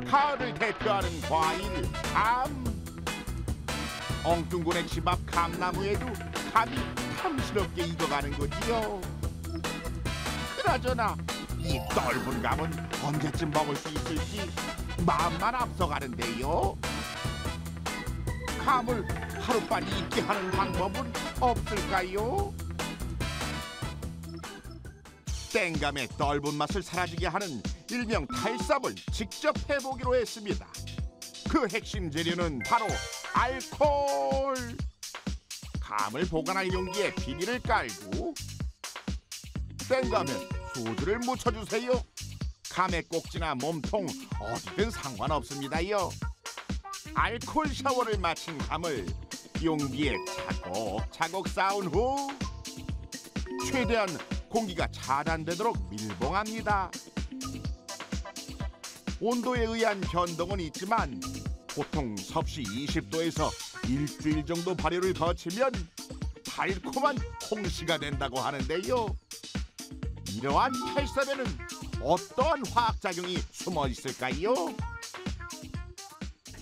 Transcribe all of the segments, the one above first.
가을을 대표하는 과일 감. 엉뚱군의 집 앞 감나무에도 감이 탐스럽게 익어가는 거지요. 그나저나 이 떫은 감은 언제쯤 먹을 수 있을지 마음만 앞서가는데요. 감을 하루빨리 익게 하는 방법은 없을까요? 땡감의 떫은 맛을 사라지게 하는 일명 탈sab을 직접 해보기로 했습니다. 그 핵심 재료는 바로 알코올. 감을 보관할 용기에 비닐을 깔고 땡감에 소주를 묻혀주세요. 감의 꼭지나 몸통 어디든 상관없습니다요. 알코올 샤워를 마친 감을 용기에 차곡차곡 쌓은 후 최대한 공기가 차단되도록 밀봉합니다. 온도에 의한 변동은 있지만 보통 섭씨 20도에서 일주일 정도 발효를 거치면 달콤한 홍시가 된다고 하는데요. 이러한 탈sab에는 어떠한 화학작용이 숨어 있을까요?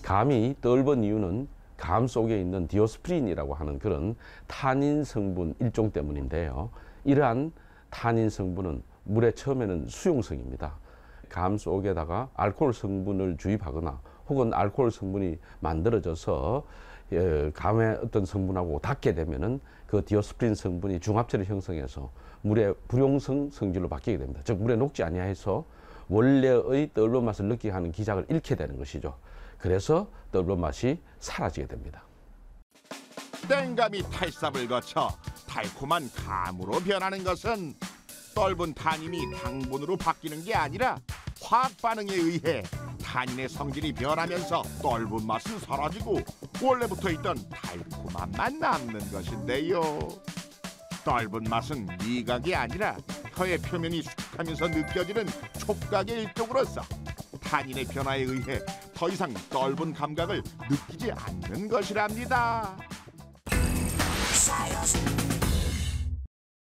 감이 떫은 이유는 감 속에 있는 디오스프린이라고 하는 그런 탄닌 성분 일종 때문인데요. 이러한 탄닌 성분은 물에 처음에는 수용성입니다. 감 속에다가 알코올 성분을 주입하거나 혹은 알코올 성분이 만들어져서 예, 감의 어떤 성분하고 닿게 되면은 그 디오스프린 성분이 중합체를 형성해서 물의 불용성 성질로 바뀌게 됩니다. 즉 물에 녹지 아니하여서 원래의 떫은 맛을 느끼게 하는 기작을 잃게 되는 것이죠. 그래서 떫은 맛이 사라지게 됩니다. 땡감이 탈sab을 거쳐 달콤한 감으로 변하는 것은 떫은 탄닌이 당분으로 바뀌는 게 아니라 화학 반응에 의해 탄닌의 성질이 변하면서 떫은 맛은 사라지고 원래부터 있던 달콤함만 남는 것인데요. 떫은 맛은 미각이 아니라 혀의 표면이 수축하면서 느껴지는 촉각의 일종으로서 탄닌의 변화에 의해 더 이상 떫은 감각을 느끼지 않는 것이랍니다.